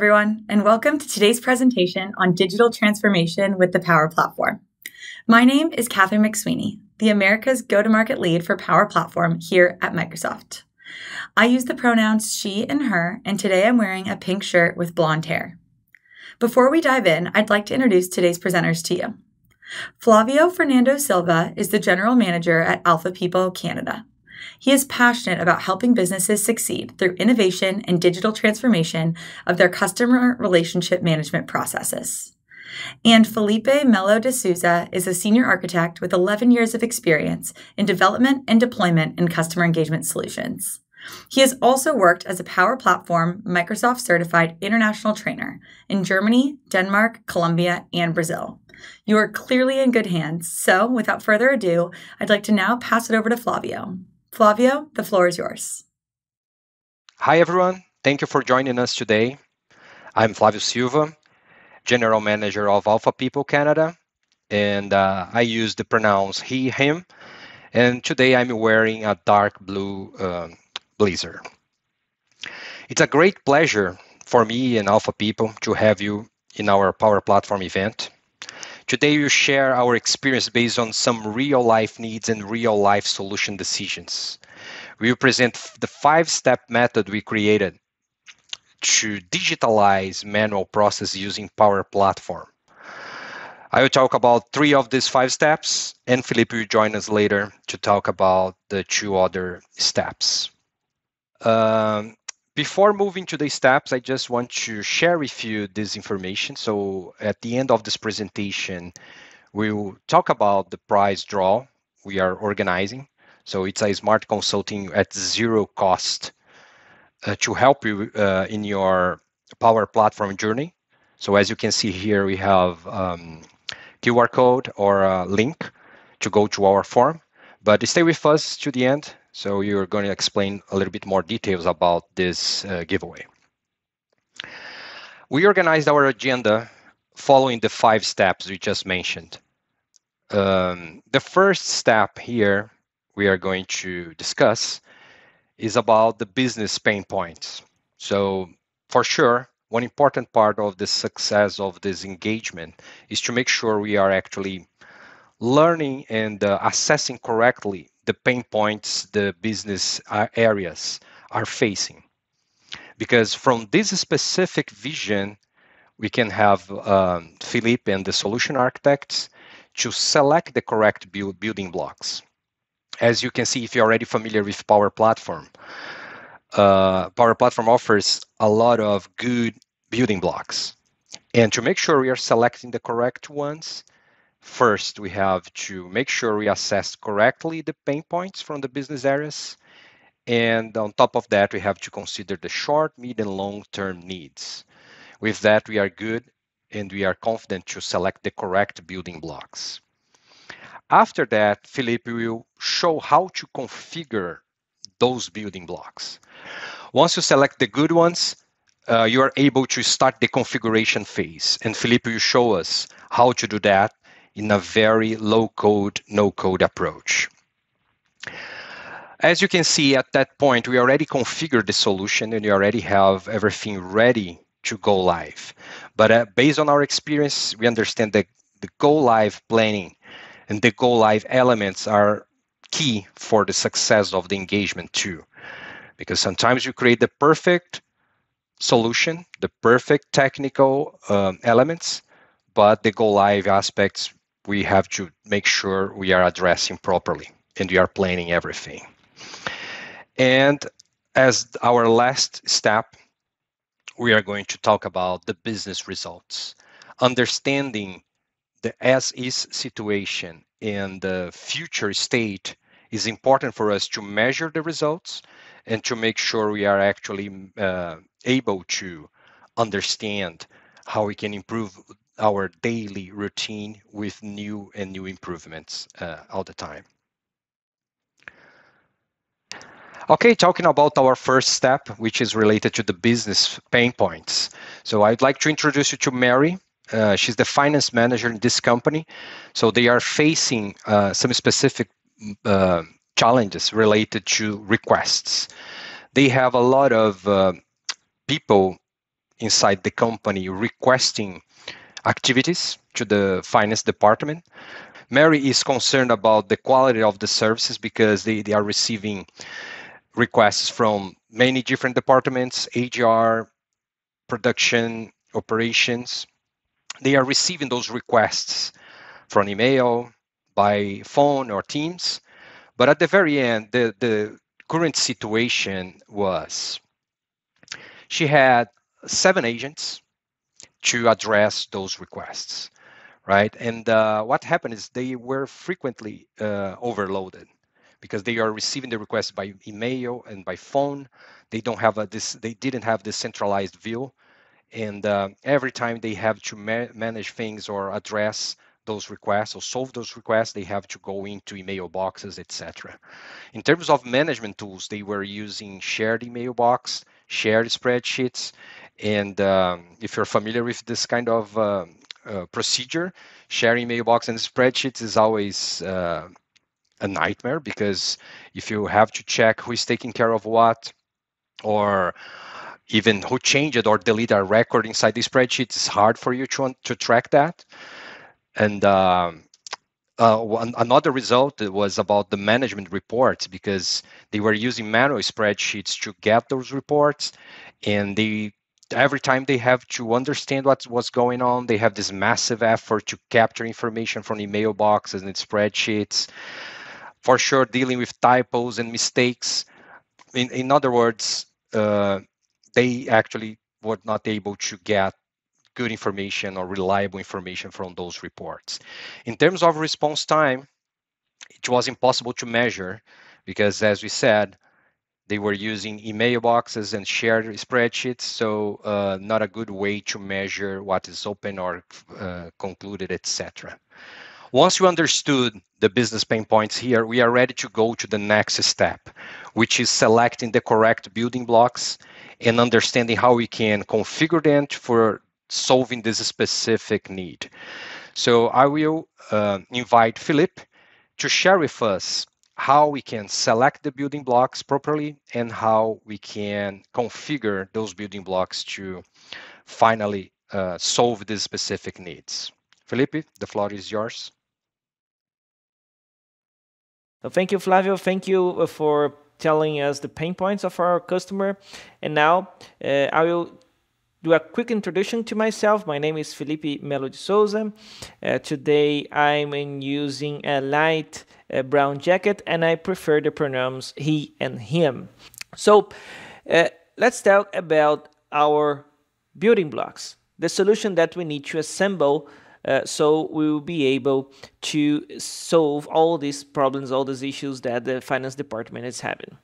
Everyone, and welcome to today's presentation on digital transformation with the Power Platform. My name is Catherine McSweeney, the America's go-to-market lead for Power Platform here at Microsoft. I use the pronouns she and her, and today I'm wearing a pink shirt with blonde hair. Before we dive in, I'd like to introduce today's presenters to you. Flavio Fernando Silva is the General Manager at AlfaPeople Canada. He is passionate about helping businesses succeed through innovation and digital transformation of their customer relationship management processes. And Felipe Melo de Souza is a senior architect with 11 years of experience in development and deployment in customer engagement solutions. He has also worked as a Power Platform Microsoft certified international trainer in Germany, Denmark, Colombia, and Brazil. You are clearly in good hands. So, without further ado, I'd like to now pass it over to Flavio. Flavio, the floor is yours. Hi, everyone. Thank you for joining us today. I'm Flavio Silva, General Manager of AlfaPeople Canada, and uh, I use the pronouns he, him. And today I'm wearing a dark blue uh, blazer. It's a great pleasure for me and AlfaPeople to have you in our Power Platform event. Today, we share our experience based on some real life needs and real life solution decisions. We present the five step method we created to digitalize manual process using Power Platform. I will talk about three of these five steps, and Felipe will join us later to talk about the two other steps. Um, before moving to the steps, I just want to share with you this information. So at the end of this presentation, we will talk about the prize draw we are organizing. So it's a smart consulting at zero cost uh, to help you uh, in your Power Platform journey. So as you can see here, we have um, QR code or a link to go to our form. But stay with us to the end so you're going to explain a little bit more details about this uh, giveaway. We organized our agenda following the five steps we just mentioned. Um, the first step here we are going to discuss is about the business pain points. So for sure, one important part of the success of this engagement is to make sure we are actually learning and uh, assessing correctly the pain points the business uh, areas are facing. Because from this specific vision, we can have um, Felipe and the solution architects to select the correct build, building blocks. As you can see, if you're already familiar with Power Platform, uh, Power Platform offers a lot of good building blocks. And to make sure we are selecting the correct ones, First, we have to make sure we assess correctly the pain points from the business areas. And on top of that, we have to consider the short, mid, and long-term needs. With that, we are good and we are confident to select the correct building blocks. After that, Felipe will show how to configure those building blocks. Once you select the good ones, uh, you are able to start the configuration phase. And Felipe will show us how to do that in a very low code, no code approach. As you can see at that point, we already configured the solution and we already have everything ready to go live. But uh, based on our experience, we understand that the go live planning and the go live elements are key for the success of the engagement too. Because sometimes you create the perfect solution, the perfect technical um, elements, but the go live aspects we have to make sure we are addressing properly and we are planning everything. And as our last step, we are going to talk about the business results. Understanding the as is situation and the future state is important for us to measure the results and to make sure we are actually uh, able to understand how we can improve our daily routine with new and new improvements uh, all the time. Okay, talking about our first step, which is related to the business pain points. So I'd like to introduce you to Mary. Uh, she's the finance manager in this company. So they are facing uh, some specific uh, challenges related to requests. They have a lot of uh, people inside the company requesting activities to the finance department. Mary is concerned about the quality of the services because they, they are receiving requests from many different departments HR, production, operations. They are receiving those requests from email, by phone, or Teams. But at the very end, the, the current situation was she had seven agents to address those requests right? And uh, what happened is they were frequently uh, overloaded because they are receiving the requests by email and by phone. They don't have a this. They didn't have this centralized view, and uh, every time they have to ma- manage things or address those requests or solve those requests, they have to go into email boxes, etc. In terms of management tools, they were using shared email box, shared spreadsheets, and um, if you're familiar with this kind of um, uh, procedure, sharing mailbox and spreadsheets is always uh, a nightmare because if you have to check who is taking care of what, or even who changed or deleted a record inside the spreadsheet, it's hard for you to, to track that. And um, uh, another result was about the management reports because they were using manual spreadsheets to get those reports and they every time they have to understand what's what's going on they have this massive effort to capture information from email boxes and spreadsheets. For sure dealing with typos and mistakes. In, in other words uh, they actually were not able to get good information or reliable information from those reports. In terms of response time it was impossible to measure because as we said they were using email boxes and shared spreadsheets, so uh, not a good way to measure what is open or uh, concluded, etc. Once you understood the business pain points here, we are ready to go to the next step, which is selecting the correct building blocks and understanding how we can configure them for solving this specific need. So I will uh, invite Felipe to share with us how we can select the building blocks properly and how we can configure those building blocks to finally uh, solve these specific needs. Felipe, the floor is yours. Well, thank you, Flavio. Thank you uh, for telling us the pain points of our customer. And now uh, I will do a quick introduction to myself. My name is Felipe Melo de Souza. Uh, today I'm using a light uh, brown jacket and I prefer the pronouns he and him. So uh, let's talk about our building blocks, the solution that we need to assemble uh, so we will be able to solve all these problems, all these issues that the finance department is having.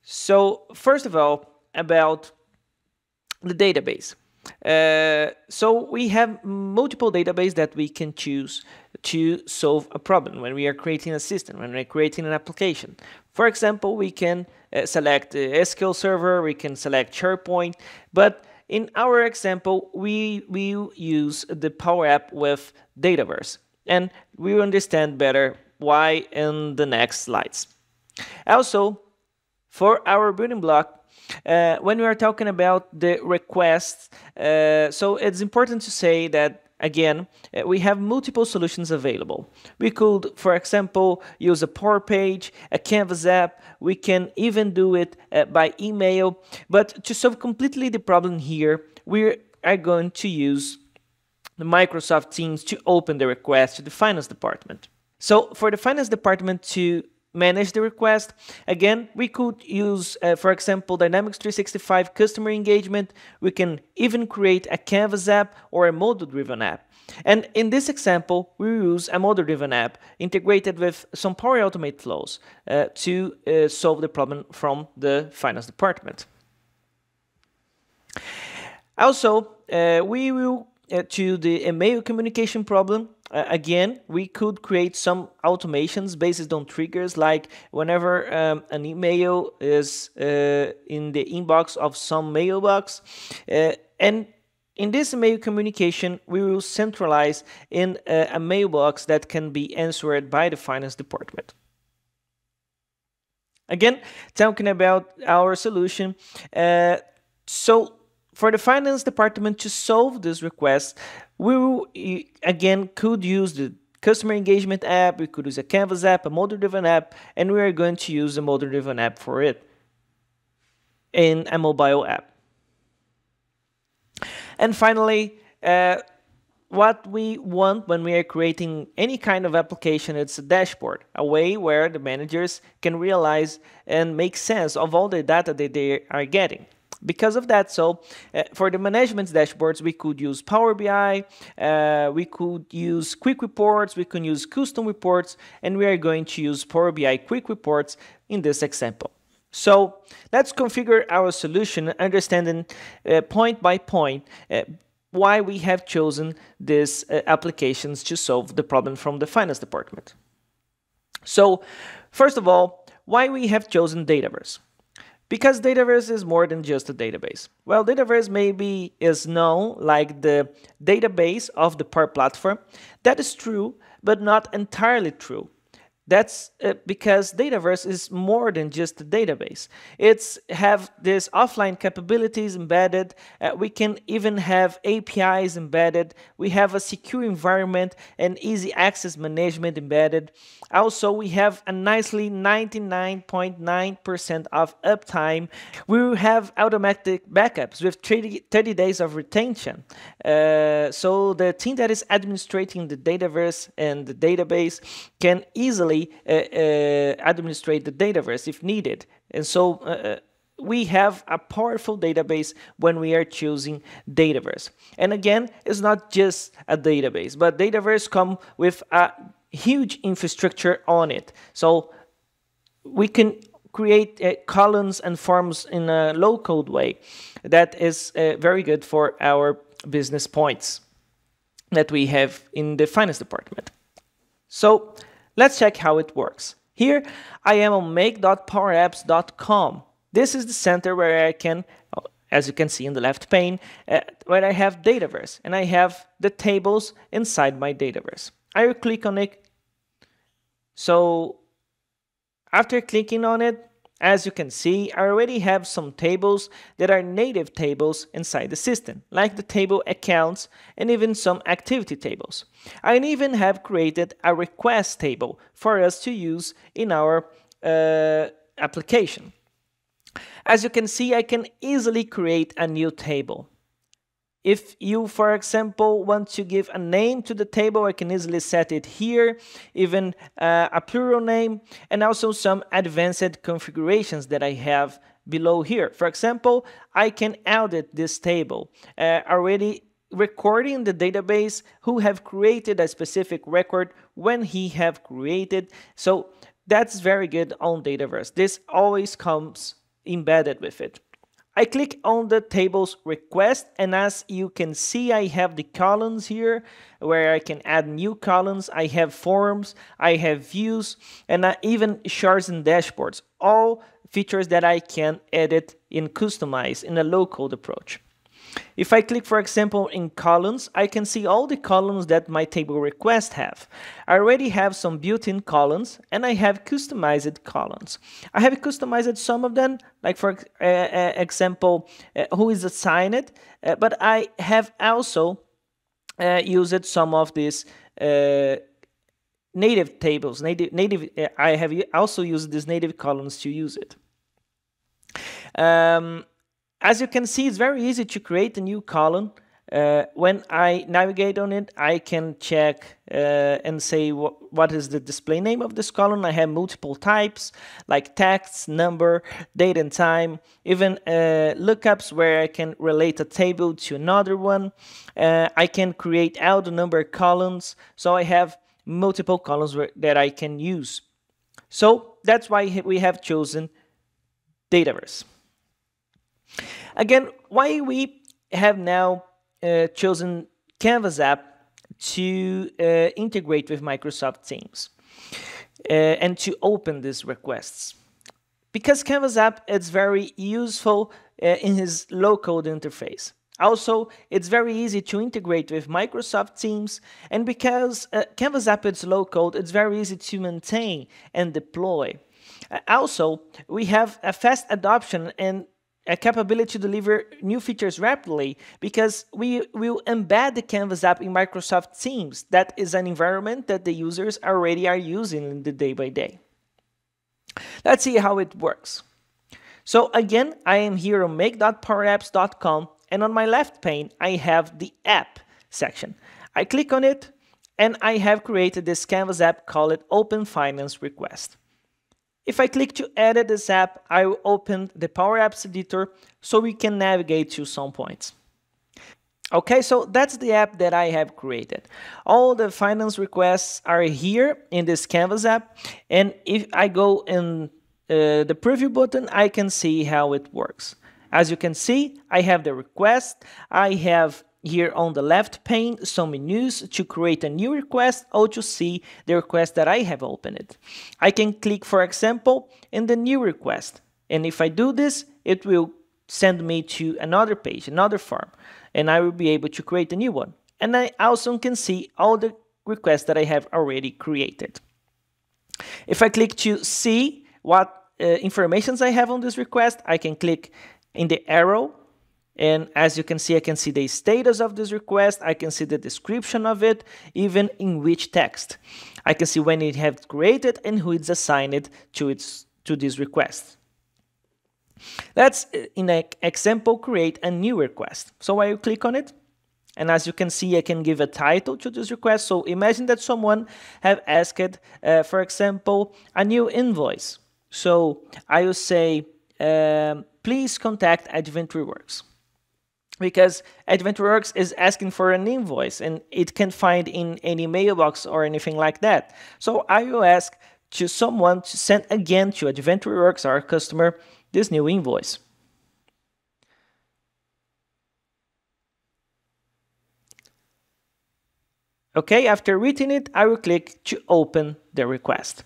So first of all, about the database. Uh, so we have multiple databases that we can choose to solve a problem when we are creating a system, when we're creating an application. For example, we can uh, select SQL Server, we can select SharePoint, but in our example, we will use the Power App with Dataverse, and we will understand better why in the next slides. Also, for our building block, uh, when we are talking about the requests, uh, so it's important to say that again, uh, we have multiple solutions available. We could, for example, use a Power Page, a Canvas app. We can even do it uh, by email. But to solve completely the problem here, we are going to use the Microsoft Teams to open the request to the finance department. So for the finance department to manage the request. Again, we could use, uh, for example, Dynamics 365 customer engagement. We can even create a Canvas app or a model-driven app. And in this example, we use a model-driven app integrated with some Power Automate flows uh, to uh, solve the problem from the finance department. Also, uh, we will uh, to the email communication problem, uh, again, we could create some automations based on triggers, like whenever um, an email is uh, in the inbox of some mailbox. Uh, and in this email communication, we will centralize in a, a mailbox that can be answered by the finance department. Again, talking about our solution. Uh, so for the finance department to solve this request, we will, again could use the customer engagement app, we could use a Canvas app, a model-driven app, and we are going to use a model-driven app for it in a mobile app. And finally, uh, what we want when we are creating any kind of application, it's a dashboard, a way where the managers can realize and make sense of all the data that they are getting. Because of that, so uh, for the management dashboards, we could use Power BI, uh, we could use quick reports, we can use custom reports, and we are going to use Power BI quick reports in this example. So let's configure our solution, understanding uh, point by point uh, why we have chosen these uh, applications to solve the problem from the finance department. So first of all, why we have chosen Dataverse? Because Dataverse is more than just a database. Well, Dataverse maybe is known like the database of the Power Platform. That is true, but not entirely true. That's uh, because Dataverse is more than just a database. It's have this offline capabilities embedded. Uh, we can even have APIs embedded. We have a secure environment and easy access management embedded. Also, we have a nicely 99.9% of uptime. We have automatic backups with 30, 30 days of retention. Uh, so the team that is administrating the Dataverse and the database can easily uh, uh, administrate the Dataverse if needed. And so uh, we have a powerful database when we are choosing Dataverse. And again, it's not just a database, but Dataverse come with a huge infrastructure on it. So we can create uh, columns and forms in a low code way that is uh, very good for our business points that we have in the finance department. So Let's check how it works. Here I am on make.powerapps.com. This is the center where I can, as you can see in the left pane, uh, where I have Dataverse and I have the tables inside my Dataverse. I will click on it. So after clicking on it, as you can see, I already have some tables that are native tables inside the system, like the table accounts and even some activity tables. I even have created a request table for us to use in our uh, application. As you can see, I can easily create a new table. If you, for example, want to give a name to the table, I can easily set it here, even uh, a plural name, and also some advanced configurations that I have below here. For example, I can audit this table uh, already recording the database who have created a specific record when he have created. So that's very good on Dataverse. This always comes embedded with it. I click on the tables request and as you can see I have the columns here where I can add new columns, I have forms, I have views and I even charts and dashboards, all features that I can edit and customize in a low-code approach. If I click, for example, in columns, I can see all the columns that my table request have. I already have some built-in columns and I have customized columns. I have customized some of them, like for uh, uh, example, uh, who is assigned, uh, but I have also uh, used some of these uh, native tables, native, native. I have also used these native columns to use it. Um, as you can see, it's very easy to create a new column. Uh, when I navigate on it, I can check uh, and say wh what is the display name of this column. I have multiple types like text, number, date and time, even uh, lookups where I can relate a table to another one. Uh, I can create out the number columns. So I have multiple columns that I can use. So that's why we have chosen Dataverse. Again, why we have now uh, chosen Canvas app to uh, integrate with Microsoft Teams uh, and to open these requests. Because Canvas app is very useful uh, in his low-code interface. Also, it's very easy to integrate with Microsoft Teams, and because uh, Canvas app is low-code, it's very easy to maintain and deploy. Uh, also, we have a fast adoption and a capability to deliver new features rapidly because we will embed the Canvas app in Microsoft Teams. That is an environment that the users already are using in the day by day. Let's see how it works. So again, I am here on make.powerapps.com and on my left pane, I have the app section. I click on it and I have created this Canvas app called Open Finance Request. If I click to edit this app, I will open the Power Apps editor so we can navigate to some points. Okay, so that's the app that I have created. All the finance requests are here in this Canvas app. And if I go in uh, the preview button, I can see how it works. As you can see, I have the request, I have here on the left pane some menus to create a new request or to see the request that I have opened. I can click, for example, in the new request. And if I do this, it will send me to another page, another form, and I will be able to create a new one. And I also can see all the requests that I have already created. If I click to see what uh, informations I have on this request, I can click in the arrow and as you can see, I can see the status of this request. I can see the description of it, even in which text. I can see when it has created and who it's assigned to its to this request. Let's, uh, in an example, create a new request. So I click on it. And as you can see, I can give a title to this request. So imagine that someone have asked, uh, for example, a new invoice. So I will say, um, please contact AdventureWorks because AdventureWorks is asking for an invoice and it can't find in any mailbox or anything like that. So I will ask to someone to send again to AdventureWorks, our customer, this new invoice. Okay, after reading it, I will click to open the request.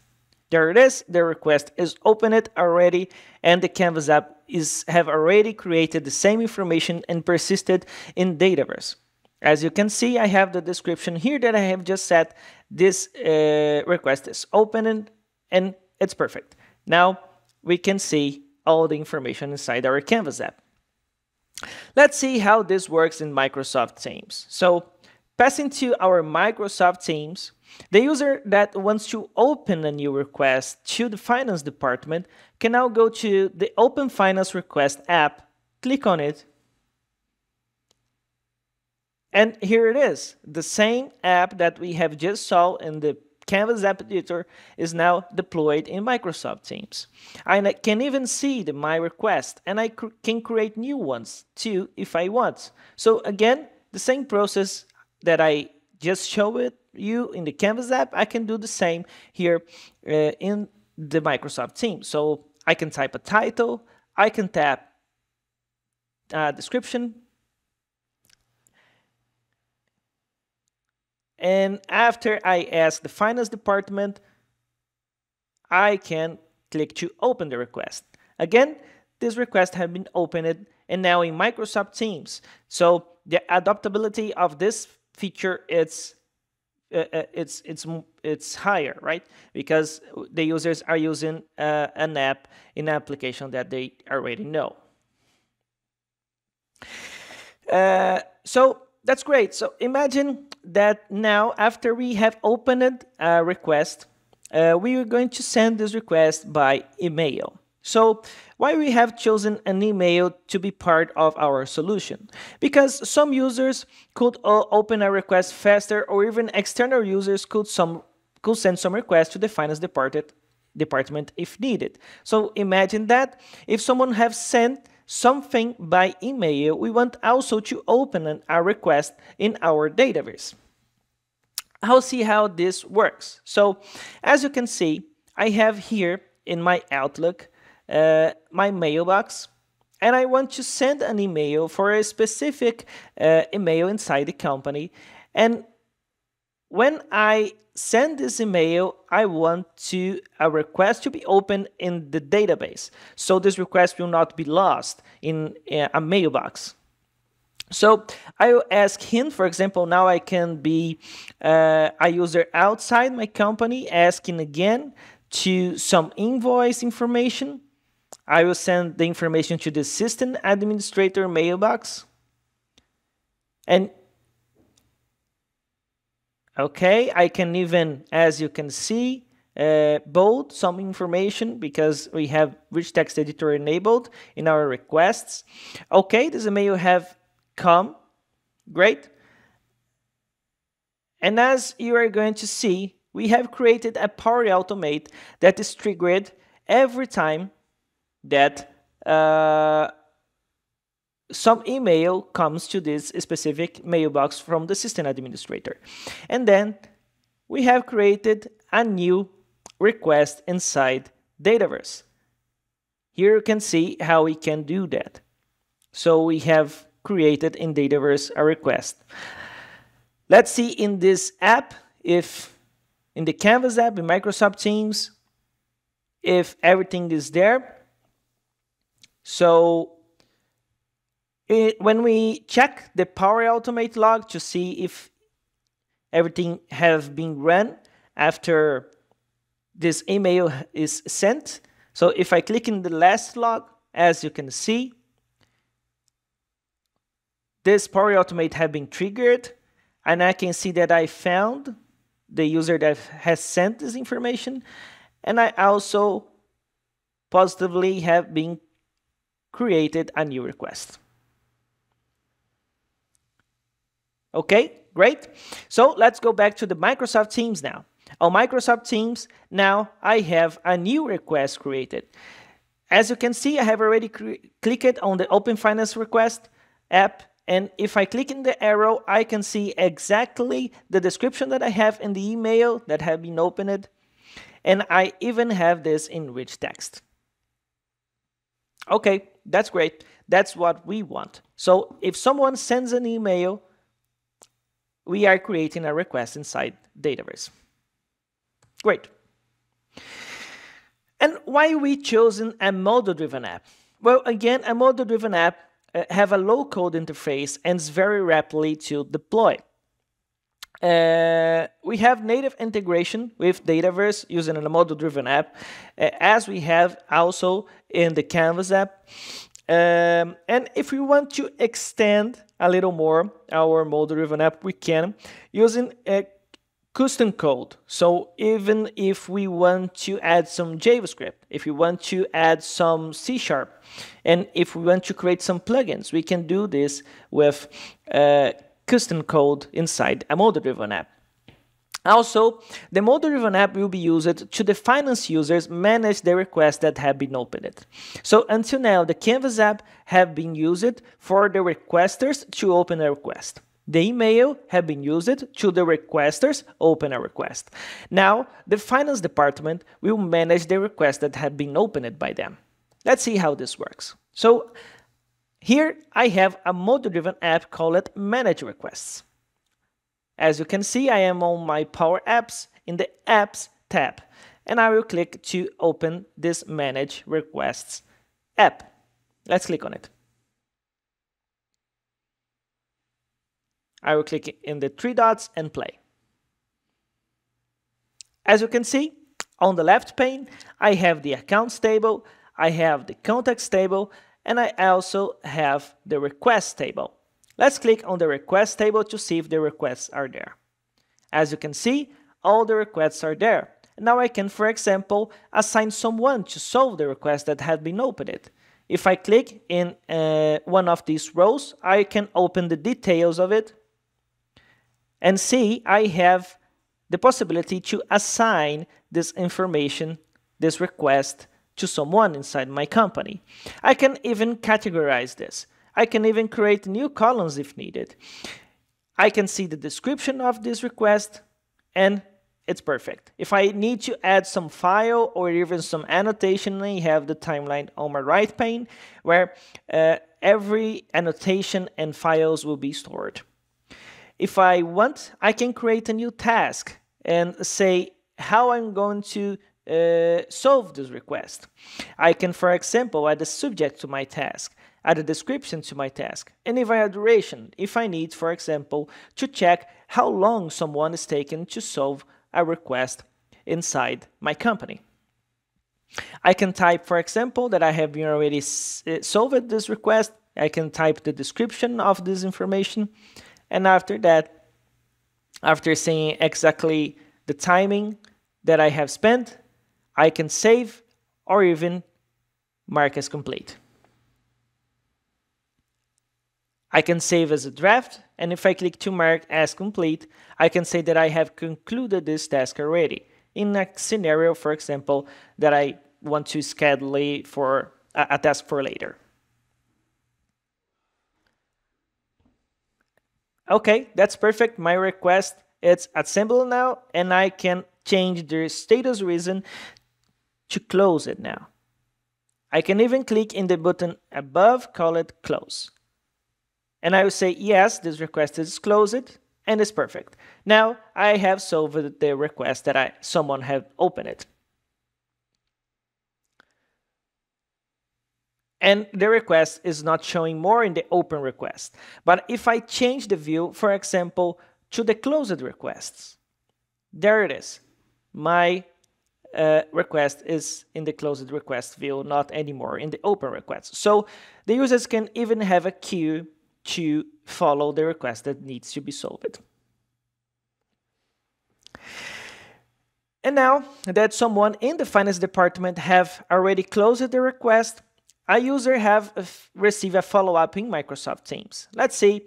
There it is, the request is opened already and the Canvas app is have already created the same information and persisted in Dataverse. As you can see, I have the description here that I have just set. This uh, request is open and it's perfect. Now we can see all the information inside our Canvas app. Let's see how this works in Microsoft Teams. So passing to our Microsoft Teams, the user that wants to open a new request to the finance department can now go to the Open Finance Request app, click on it, and here it is. The same app that we have just saw in the Canvas App Editor is now deployed in Microsoft Teams. I can even see the My Request, and I can create new ones too if I want. So again, the same process that I just showed you in the Canvas app, I can do the same here uh, in the Microsoft Teams. So I can type a title, I can tap uh, description, and after I ask the finance department, I can click to open the request. Again, this request has been opened and now in Microsoft Teams. So the adaptability of this feature is uh, uh, it's it's it's higher, right? Because the users are using uh, an app in an application that they already know. Uh, so that's great. So imagine that now after we have opened a request, uh, we are going to send this request by email. So why we have chosen an email to be part of our solution? Because some users could open a request faster or even external users could, some, could send some requests to the finance department, department if needed. So imagine that if someone has sent something by email, we want also to open a request in our database. I'll see how this works. So as you can see, I have here in my Outlook uh, my mailbox and I want to send an email for a specific uh, email inside the company. And when I send this email, I want to a request to be opened in the database. So this request will not be lost in uh, a mailbox. So I will ask him, for example, now I can be uh, a user outside my company asking again to some invoice information I will send the information to the system administrator mailbox. And okay, I can even, as you can see, uh, bold some information because we have rich text editor enabled in our requests. Okay, this email have come. Great. And as you are going to see, we have created a Power Automate that is triggered every time that uh, some email comes to this specific mailbox from the system administrator. And then we have created a new request inside Dataverse. Here you can see how we can do that. So we have created in Dataverse a request. Let's see in this app if in the Canvas app in Microsoft Teams if everything is there. So it, when we check the Power Automate log to see if everything has been run after this email is sent. So if I click in the last log, as you can see, this Power Automate have been triggered, and I can see that I found the user that has sent this information, and I also positively have been created a new request. Okay, great. So let's go back to the Microsoft Teams now. On Microsoft Teams, now I have a new request created. As you can see, I have already clicked on the Open Finance Request app and if I click in the arrow, I can see exactly the description that I have in the email that have been opened. And I even have this in rich text. Okay, that's great. That's what we want. So if someone sends an email, we are creating a request inside Dataverse. Great. And why we chosen a model-driven app? Well, again, a model-driven app uh, have a low-code interface and is very rapidly to deploy. Uh, we have native integration with Dataverse using a model-driven app, uh, as we have also in the Canvas app. Um, and if we want to extend a little more our model-driven app, we can using a custom code. So even if we want to add some JavaScript, if we want to add some C Sharp, and if we want to create some plugins, we can do this with uh, custom code inside a model-driven app. Also, the model-driven app will be used to the finance users manage the requests that have been opened. So until now, the Canvas app have been used for the requesters to open a request. The email have been used to the requesters open a request. Now, the finance department will manage the requests that have been opened by them. Let's see how this works. So here I have a model-driven app called Manage Requests. As you can see, I am on my Power Apps in the Apps tab, and I will click to open this Manage Requests app. Let's click on it. I will click in the three dots and play. As you can see, on the left pane, I have the accounts table, I have the contacts table, and I also have the request table. Let's click on the request table to see if the requests are there. As you can see, all the requests are there. Now I can, for example, assign someone to solve the request that had been opened. If I click in uh, one of these rows, I can open the details of it and see I have the possibility to assign this information, this request, to someone inside my company. I can even categorize this. I can even create new columns if needed. I can see the description of this request and it's perfect. If I need to add some file or even some annotation, I have the timeline on my right pane where uh, every annotation and files will be stored. If I want, I can create a new task and say how I'm going to uh, solve this request. I can, for example, add a subject to my task, add a description to my task, and if even a duration if I need, for example, to check how long someone is taking to solve a request inside my company. I can type, for example, that I have already uh, solved this request. I can type the description of this information. And after that, after seeing exactly the timing that I have spent, I can save or even mark as complete. I can save as a draft, and if I click to mark as complete, I can say that I have concluded this task already. In a scenario, for example, that I want to schedule for a, task for later. Okay, that's perfect. My request it's assembled now, and I can change the status reason to close it now. I can even click in the button above, call it close. And I will say, yes, this request is closed, and it's perfect. Now I have solved the request that I someone had opened it. And the request is not showing more in the open request. But if I change the view, for example, to the closed requests, there it is. My uh, request is in the closed request view, not anymore in the open request. So the users can even have a queue to follow the request that needs to be solved. And now that someone in the finance department have already closed the request, a user have received a follow-up in Microsoft Teams. Let's see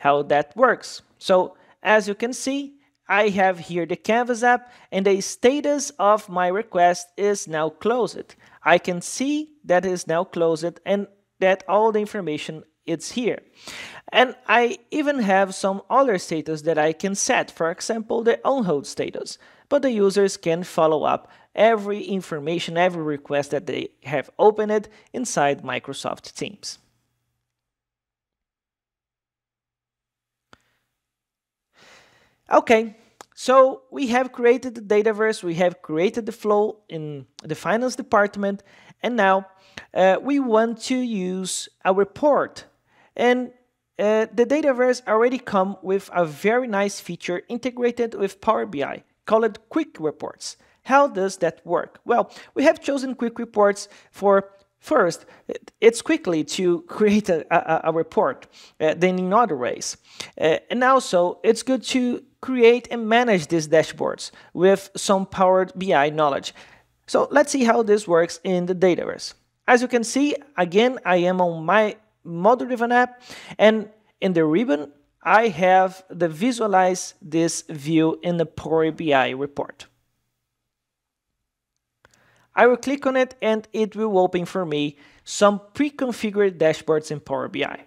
how that works. So as you can see, I have here the Canvas app and the status of my request is now closed. I can see that is now closed and that all the information is here. And I even have some other status that I can set, for example, the on hold status. But the users can follow up every information, every request that they have opened inside Microsoft Teams. Okay, so we have created the Dataverse, we have created the flow in the finance department, and now uh, we want to use a report. And uh, the Dataverse already come with a very nice feature integrated with Power BI called Quick Reports. How does that work? Well, we have chosen Quick Reports for First, it's quickly to create a, a, a report uh, than in other ways. Uh, and also, it's good to create and manage these dashboards with some Power BI knowledge. So let's see how this works in the Dataverse. As you can see, again, I am on my model-driven app, and in the ribbon, I have the visualize this view in the Power BI report. I will click on it and it will open for me some pre-configured dashboards in Power BI.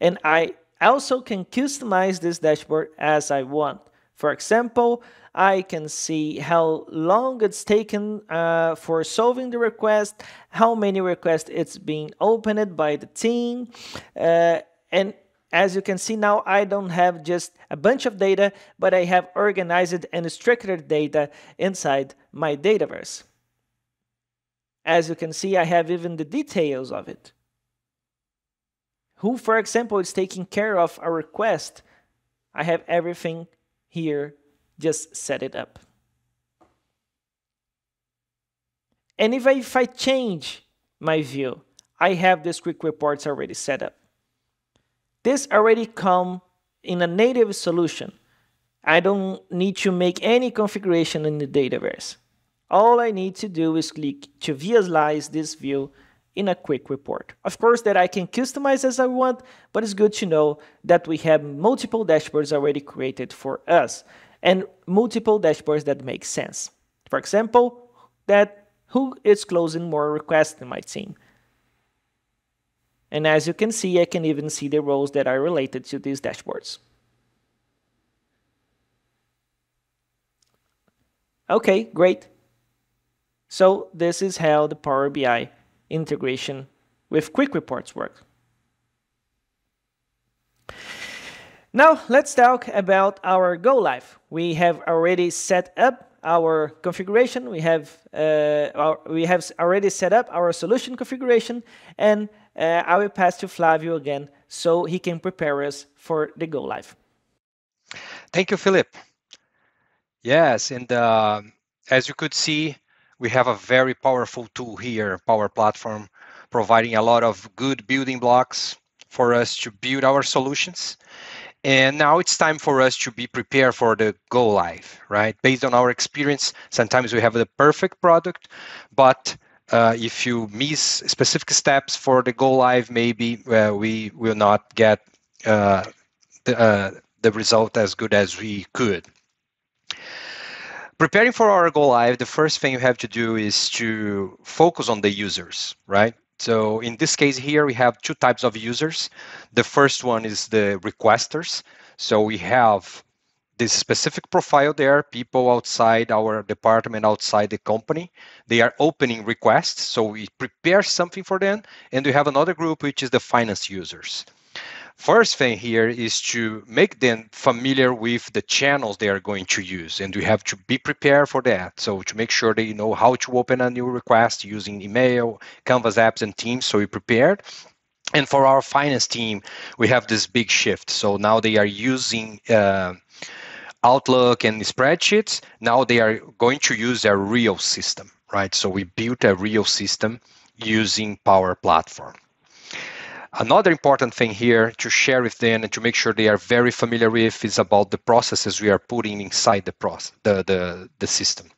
And I also can customize this dashboard as I want. For example, I can see how long it's taken uh, for solving the request, how many requests it's being opened by the team, uh, and as you can see now, I don't have just a bunch of data, but I have organized and structured data inside my Dataverse. As you can see, I have even the details of it. Who, for example, is taking care of a request? I have everything here, just set it up. And if I, if I change my view, I have these quick reports already set up. This already come in a native solution. I don't need to make any configuration in the Dataverse. All I need to do is click to visualize this view in a quick report. Of course that I can customize as I want, but it's good to know that we have multiple dashboards already created for us and multiple dashboards that make sense. For example, that who is closing more requests in my team. And as you can see, I can even see the roles that are related to these dashboards. Okay, great. So this is how the Power BI integration with quick reports work. Now let's talk about our go live. We have already set up our configuration. We have uh, our, we have already set up our solution configuration, and uh, I will pass to Flavio again so he can prepare us for the go live. Thank you, Felipe. Yes, and uh, as you could see, we have a very powerful tool here, Power Platform, providing a lot of good building blocks for us to build our solutions. And now it's time for us to be prepared for the go live, right? Based on our experience, sometimes we have the perfect product, but uh, if you miss specific steps for the go live, maybe uh, we will not get uh, the, uh, the result as good as we could. Preparing for our go live, the first thing you have to do is to focus on the users, right? So in this case here, we have two types of users. The first one is the requesters. So we have this specific profile there, people outside our department, outside the company. They are opening requests. So we prepare something for them. And we have another group, which is the finance users. First thing here is to make them familiar with the channels they are going to use, and we have to be prepared for that. So to make sure they know how to open a new request using email, Canvas apps, and Teams, so we prepared. And for our finance team, we have this big shift. So now they are using uh, Outlook and spreadsheets. Now they are going to use a real system, right? So we built a real system using Power Platform. Another important thing here to share with them and to make sure they are very familiar with is about the processes we are putting inside the process, the, the, the system.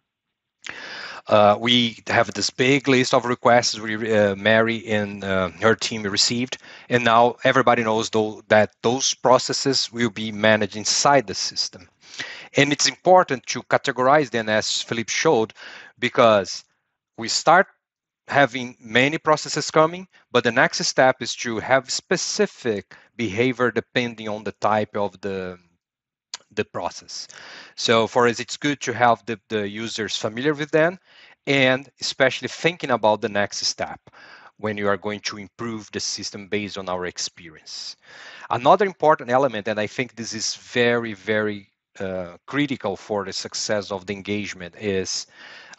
Uh, we have this big list of requests we, uh, Mary and uh, her team received, and now everybody knows though that those processes will be managed inside the system. And it's important to categorize them, as Felipe showed, because we start having many processes coming, but the next step is to have specific behavior depending on the type of the the process. So for us, it's good to have the, the users familiar with them and especially thinking about the next step when you are going to improve the system based on our experience. Another important element, and I think this is very, very uh, critical for the success of the engagement, is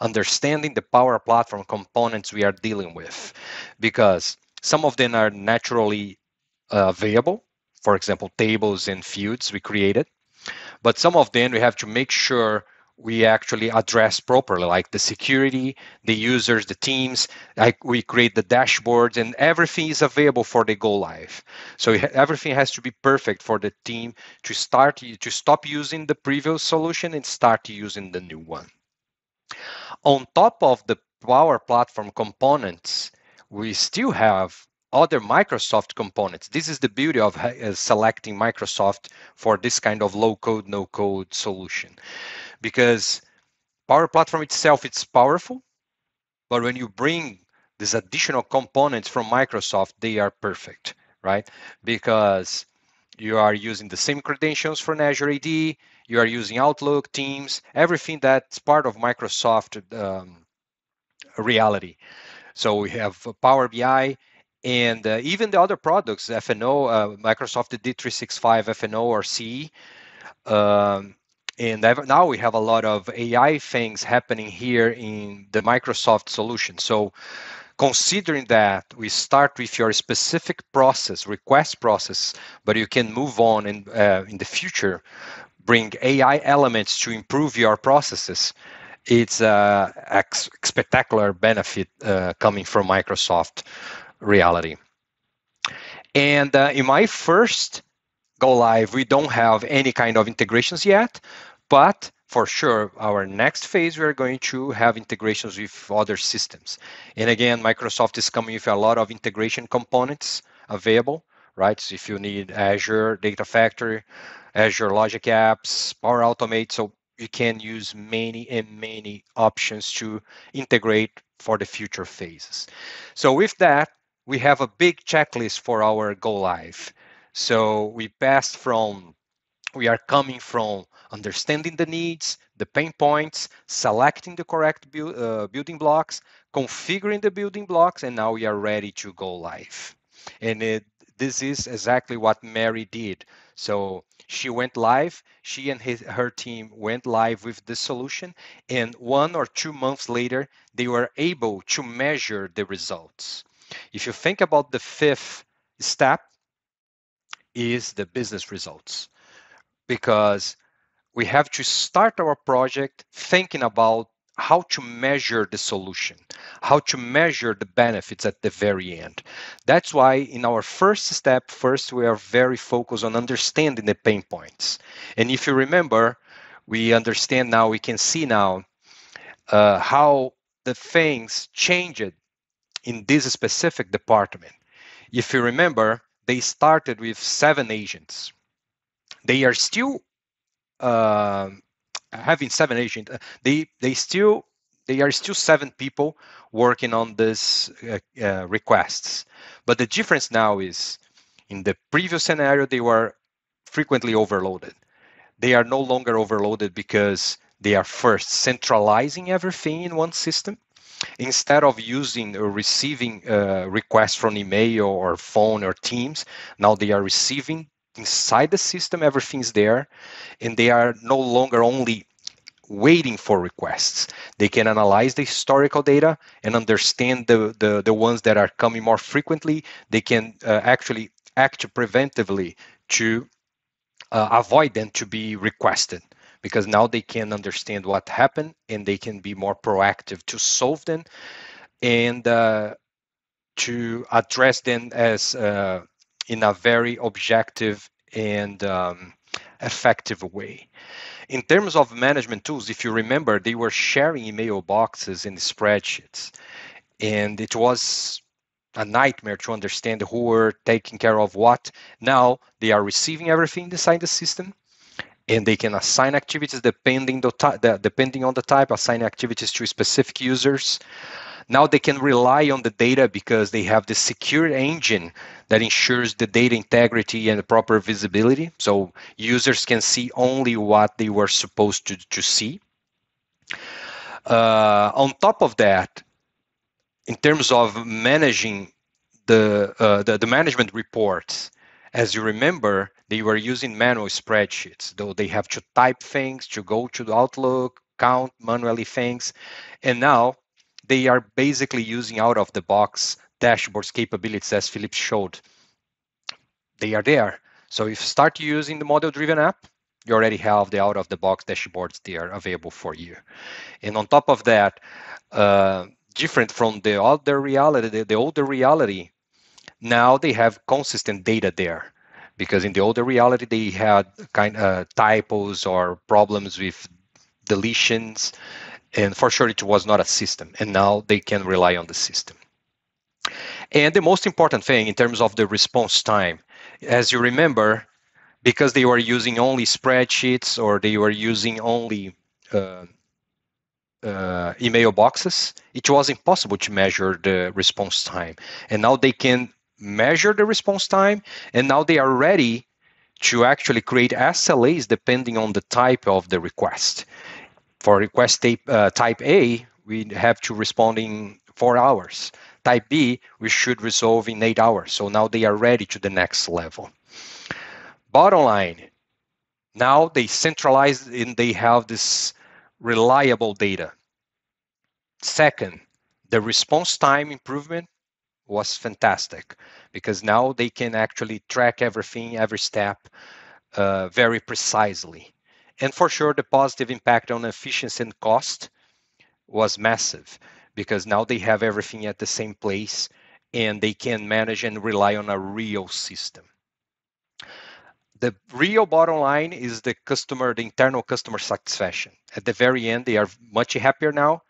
understanding the power platform components we are dealing with. Because some of them are naturally uh, available. For example tables and fields we created. But some of them we have to make sure we actually address properly like the security the users the teams. Like we create the dashboards and everything is available for the go live. So everything has to be perfect for the team to start to stop using the previous solution and start using the new one on top of the Power Platform components, we still have other Microsoft components. This is the beauty of uh, selecting Microsoft for this kind of low code, no code solution. Because Power Platform itself, it's powerful, but when you bring these additional components from Microsoft, they are perfect, right? Because you are using the same credentials for Azure AD, you are using Outlook, Teams, everything that's part of Microsoft um, reality. So we have Power BI and uh, even the other products, FNO, uh, Microsoft D365 FNO or CE. Um, and now we have a lot of AI things happening here in the Microsoft solution. So considering that we start with your specific process, request process, but you can move on in, uh, in the future bring AI elements to improve your processes, it's a, spectacular benefit uh, coming from Microsoft reality. And uh, in my first go live, we don't have any kind of integrations yet, but for sure, our next phase, we are going to have integrations with other systems. And again, Microsoft is coming with a lot of integration components available, right? So if you need Azure Data Factory, Azure Logic Apps, Power Automate. So you can use many and many options to integrate for the future phases. So with that, we have a big checklist for our go live. So we passed from, we are coming from understanding the needs, the pain points, selecting the correct bu- uh, building blocks, configuring the building blocks, and now we are ready to go live. And it, this is exactly what Mary did. So she went live. She and his, her team went live with the solution. And one or two months later, they were able to measure the results. If you think about the fifth step, is the business results. Because we have to start our project thinking about how to measure the solution, how to measure the benefits at the very end. That's why in our first step, first we are very focused on understanding the pain points. And if you remember, we understand now, we can see now uh, how the things changed in this specific department. If you remember, they started with seven agents. They are still uh, having seven agents. Uh, they they still they are still seven people working on this uh, uh, requests. But the difference now is, in the previous scenario, they were frequently overloaded. They are no longer overloaded because they are first centralizing everything in one system instead of using or receiving uh, requests from email or phone or teams now they are receiving inside the system everything's there and they are no longer only waiting for requests. They can analyze the historical data and understand the the, the ones that are coming more frequently. They can uh, actually act preventively to uh, avoid them to be requested because now they can understand what happened and they can be more proactive to solve them and uh, to address them as uh, in a very objective and um, effective way. In terms of management tools, if you remember, they were sharing email boxes and spreadsheets, and it was a nightmare to understand who were taking care of what. Now they are receiving everything inside the system and they can assign activities depending the, depending on the type, assign activities to specific users. Now they can rely on the data because they have the secure engine that ensures the data integrity and the proper visibility. So users can see only what they were supposed to, to see. Uh, on top of that, in terms of managing the, uh, the, the management reports, as you remember, they were using manual spreadsheets, though they have to type things, to go to the Outlook, count manually things. And now they are basically using out of the box dashboards capabilities as Felipe showed. They are there. So if you start using the model driven app, you already have the out of the box dashboards there available for you. And on top of that, uh, different from the older reality, the, the older reality now they have consistent data there because in the older reality they had kind of uh, typos or problems with deletions and for sure it was not a system and now they can rely on the system and the most important thing in terms of the response time as you remember because they were using only spreadsheets or they were using only uh, uh, email boxes it was impossible to measure the response time and now they can measure the response time, and now they are ready to actually create SLAs depending on the type of the request. For request type, uh, type A, we have to respond in four hours. Type B, we should resolve in eight hours. So now they are ready to the next level. Bottom line, now they centralize and they have this reliable data. Second, the response time improvement was fantastic because now they can actually track everything, every step uh, very precisely. And for sure, the positive impact on efficiency and cost was massive because now they have everything at the same place and they can manage and rely on a real system. The real bottom line is the customer, the internal customer satisfaction. At the very end, they are much happier now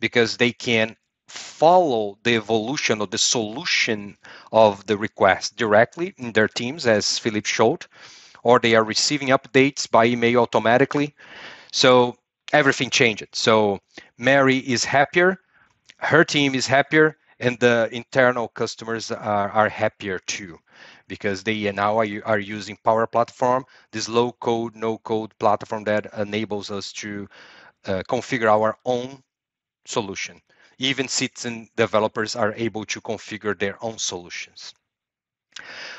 because they can follow the evolution or the solution of the request directly in their teams, as Felipe showed, or they are receiving updates by email automatically. So everything changed. So Mary is happier, her team is happier, and the internal customers are, are happier too because they now are, are using Power Platform, this low code, no code platform that enables us to uh, configure our own solution even citizen developers are able to configure their own solutions.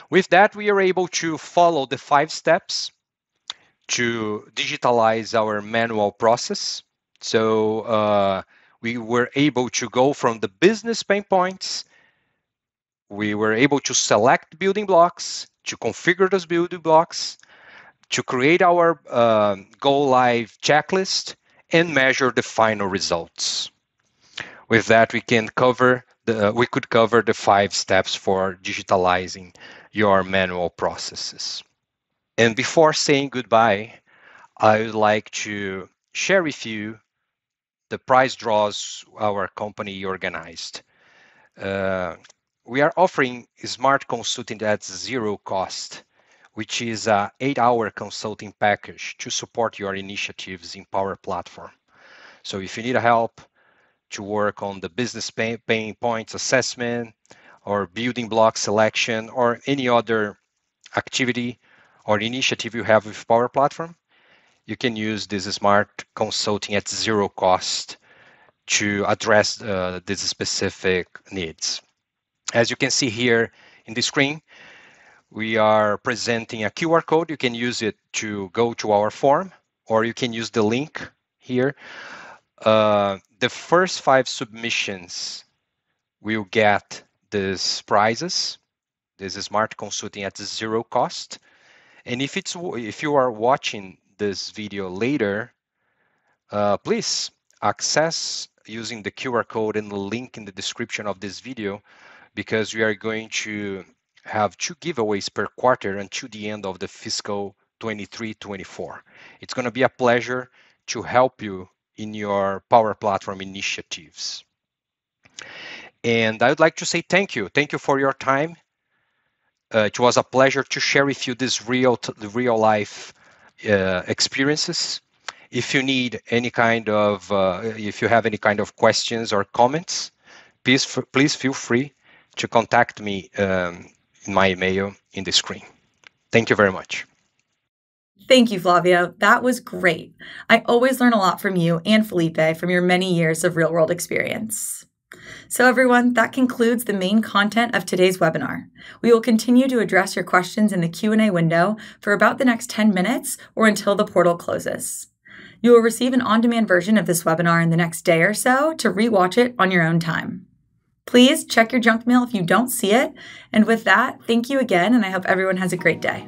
With that, we are able to follow the five steps to digitalize our manual process. So uh, we were able to go from the business pain points. We were able to select building blocks, to configure those building blocks, to create our uh, go live checklist, and measure the final results. With that, we can cover the, we could cover the five steps for digitalizing your manual processes. And before saying goodbye, I would like to share with you the prize draws our company organized. Uh, we are offering smart consulting at zero cost, which is a eight-hour consulting package to support your initiatives in Power Platform. So if you need help to work on the business pain, pain points assessment or building block selection or any other activity or initiative you have with Power Platform, you can use this smart consulting at zero cost to address uh, these specific needs. As you can see here in the screen, we are presenting a QR code. You can use it to go to our form, or you can use the link here. Uh, the first five submissions will get these prizes. This is smart consulting at zero cost. And if it's if you are watching this video later, uh, please access using the QR code and the link in the description of this video because we are going to have two giveaways per quarter until the end of the fiscal 23-24. It's going to be a pleasure to help you in your Power Platform initiatives. And I would like to say thank you. Thank you for your time. Uh, it was a pleasure to share with you this real, the real life uh, experiences. If you need any kind of, uh, if you have any kind of questions or comments, please, please feel free to contact me um, in my email in the screen. Thank you very much. Thank you, Flavio. That was great. I always learn a lot from you and Felipe from your many years of real world experience. So, everyone, that concludes the main content of today's webinar. We will continue to address your questions in the Q&A window for about the next 10 minutes or until the portal closes. You will receive an on-demand version of this webinar in the next day or so to rewatch it on your own time. Please check your junk mail if you don't see it. And with that, thank you again, and I hope everyone has a great day.